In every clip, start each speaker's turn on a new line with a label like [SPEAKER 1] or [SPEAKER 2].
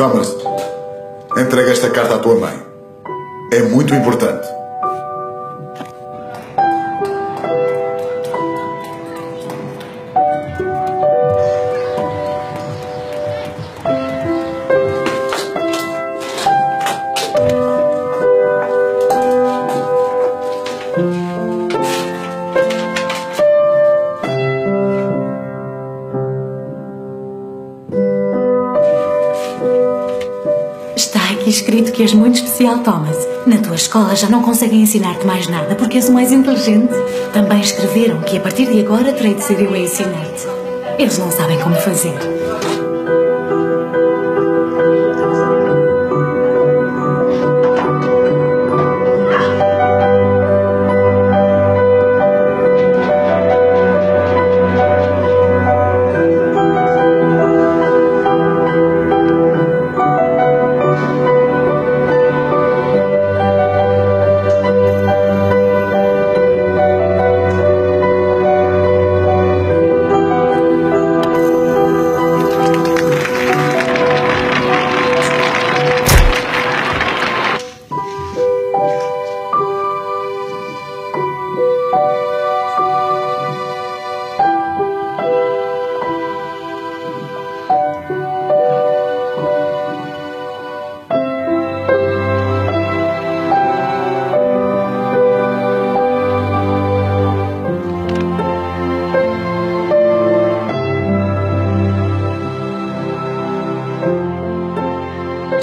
[SPEAKER 1] Thomas, entrega esta carta à tua mãe. É muito importante.
[SPEAKER 2] Escrito que és muito especial, Thomas. Na tua escola já não conseguem ensinar-te mais nada porque és o mais inteligente. Também escreveram que a partir de agora terei de ser eu a ensinar-te. Eles não sabem como fazer.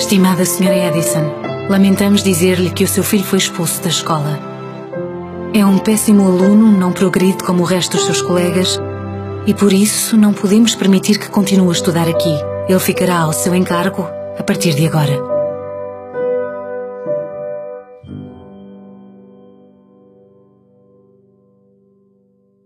[SPEAKER 2] Estimada Sra. Edison, lamentamos dizer-lhe que o seu filho foi expulso da escola. É um péssimo aluno, não progride como o resto dos seus colegas e por isso não podemos permitir que continue a estudar aqui. Ele ficará ao seu encargo a partir de agora.